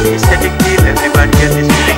Everybody gets this